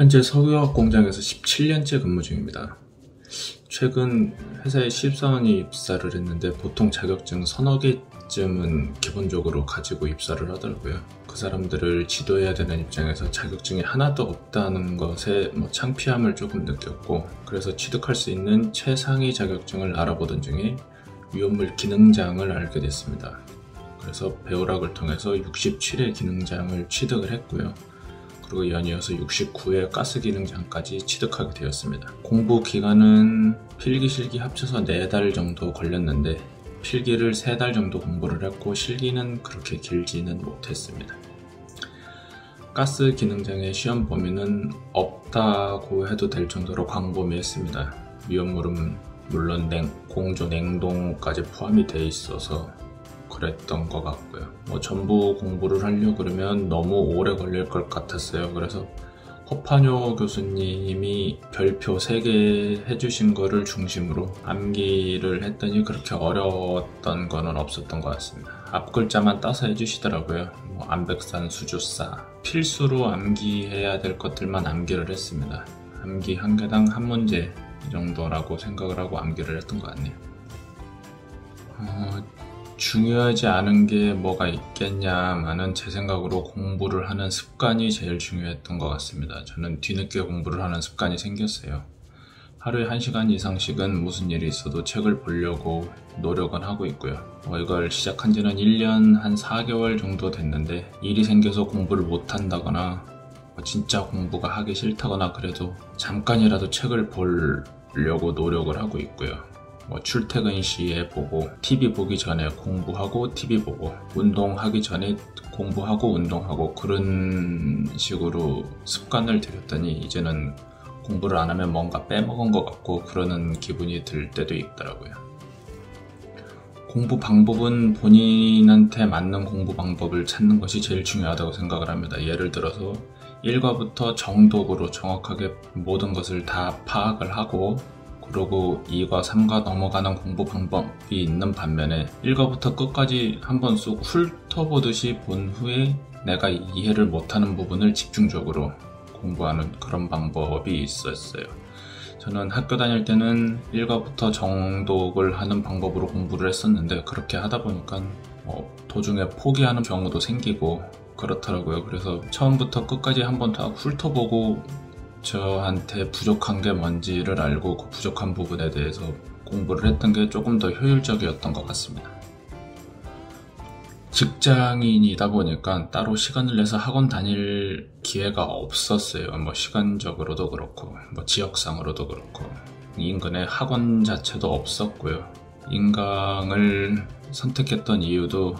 현재 석유화학 공장에서 17년째 근무 중입니다. 최근 회사에 신입사원이 입사를 했는데 보통 자격증 서너 개쯤은 기본적으로 가지고 입사를 하더라고요. 그 사람들을 지도해야 되는 입장에서 자격증이 하나도 없다는 것에 뭐 창피함을 조금 느꼈고 그래서 취득할 수 있는 최상위 자격증을 알아보던 중에 위험물 기능장을 알게 됐습니다. 그래서 배우락을 통해서 67회 기능장을 취득을 했고요. 그리고 연이어서 69회 가스 기능장까지 취득하게 되었습니다. 공부 기간은 필기 실기 합쳐서 4달 정도 걸렸는데 필기를 3달 정도 공부를 했고 실기는 그렇게 길지는 못했습니다. 가스 기능장의 시험 범위는 없다고 해도 될 정도로 광범위했습니다. 위험물은 물론 냉, 공조 냉동까지 포함이 돼 있어서 그랬던 것 같고요. 뭐 전부 공부를 하려 그러면 너무 오래 걸릴 것 같았어요. 그래서 허파뇨 교수님이 별표 3개 해주신 거를 중심으로 암기를 했더니 그렇게 어려웠던 거는 없었던 것 같습니다. 앞 글자만 따서 해주시더라고요. 뭐 암백산, 수주사 필수로 암기해야 될 것들만 암기를 했습니다. 암기 한 개당 한 문제 정도라고 생각을 하고 암기를 했던 것 같네요. 어, 중요하지 않은 게 뭐가 있겠냐마는 제 생각으로 공부를 하는 습관이 제일 중요했던 것 같습니다. 저는 뒤늦게 공부를 하는 습관이 생겼어요. 하루에 1시간 이상씩은 무슨 일이 있어도 책을 보려고 노력은 하고 있고요. 뭐 이걸 시작한 지는 1년 한 4개월 정도 됐는데 일이 생겨서 공부를 못한다거나 뭐 진짜 공부가 하기 싫다거나 그래도 잠깐이라도 책을 보려고 노력을 하고 있고요. 뭐 출퇴근 시에 보고 TV 보기 전에 공부하고 TV 보고 운동하기 전에 공부하고 운동하고 그런 식으로 습관을 들였더니 이제는 공부를 안 하면 뭔가 빼먹은 것 같고 그러는 기분이 들 때도 있더라고요. 공부 방법은 본인한테 맞는 공부 방법을 찾는 것이 제일 중요하다고 생각을 합니다. 예를 들어서 1과부터 정독으로 정확하게 모든 것을 다 파악을 하고 그리고 2과 3과 넘어가는 공부 방법이 있는 반면에 1과부터 끝까지 한 번 쑥 훑어보듯이 본 후에 내가 이해를 못하는 부분을 집중적으로 공부하는 그런 방법이 있었어요. 저는 학교 다닐 때는 1과부터 정독을 하는 방법으로 공부를 했었는데 그렇게 하다 보니까 뭐 도중에 포기하는 경우도 생기고 그렇더라고요. 그래서 처음부터 끝까지 한번 다 훑어보고 저한테 부족한 게 뭔지를 알고 그 부족한 부분에 대해서 공부를 했던 게 조금 더 효율적이었던 것 같습니다. 직장인이다 보니까 따로 시간을 내서 학원 다닐 기회가 없었어요. 뭐 시간적으로도 그렇고, 뭐 지역상으로도 그렇고, 인근에 학원 자체도 없었고요. 인강을 선택했던 이유도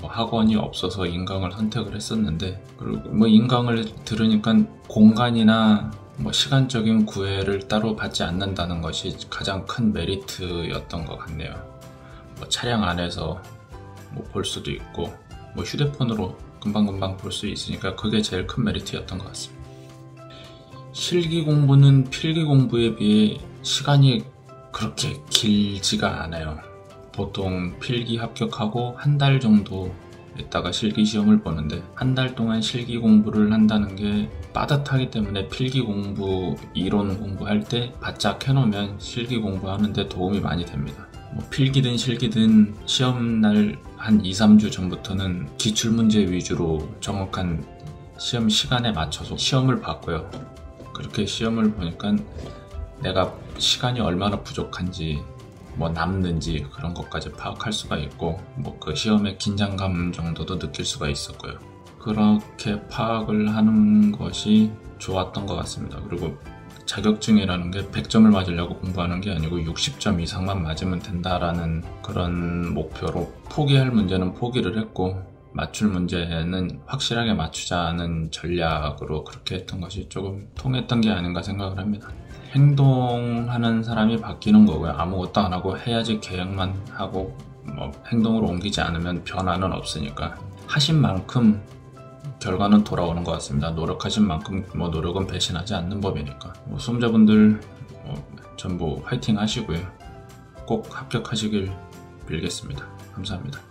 뭐 학원이 없어서 인강을 선택을 했었는데 그리고 뭐 인강을 들으니까 공간이나 뭐 시간적인 구애를 따로 받지 않는다는 것이 가장 큰 메리트였던 것 같네요. 뭐 차량 안에서 뭐 볼 수도 있고 뭐 휴대폰으로 금방금방 볼 수 있으니까 그게 제일 큰 메리트였던 것 같습니다. 실기 공부는 필기 공부에 비해 시간이 그렇게 길지가 않아요. 보통 필기 합격하고 한 달 정도 있다가 실기 시험을 보는데 한 달 동안 실기 공부를 한다는 게 빠듯하기 때문에 필기 공부, 이론 공부할 때 바짝 해놓으면 실기 공부하는데 도움이 많이 됩니다. 뭐 필기든 실기든 시험날 한 2, 3주 전부터는 기출문제 위주로 정확한 시험 시간에 맞춰서 시험을 봤고요. 그렇게 시험을 보니까 내가 시간이 얼마나 부족한지 뭐 남는지 그런 것까지 파악할 수가 있고 뭐 그 시험의 긴장감 정도도 느낄 수가 있었고요. 그렇게 파악을 하는 것이 좋았던 것 같습니다. 그리고 자격증이라는 게 100점을 맞으려고 공부하는 게 아니고 60점 이상만 맞으면 된다라는 그런 목표로 포기할 문제는 포기를 했고 맞출 문제는 확실하게 맞추자는 전략으로 그렇게 했던 것이 조금 통했던 게 아닌가 생각을 합니다. 행동하는 사람이 바뀌는 거고요. 아무것도 안 하고 해야지 계획만 하고 뭐 행동으로 옮기지 않으면 변화는 없으니까 하신 만큼 결과는 돌아오는 것 같습니다. 노력하신 만큼 뭐 노력은 배신하지 않는 법이니까 뭐 수험자분들 뭐 전부 화이팅 하시고요. 꼭 합격하시길 빌겠습니다. 감사합니다.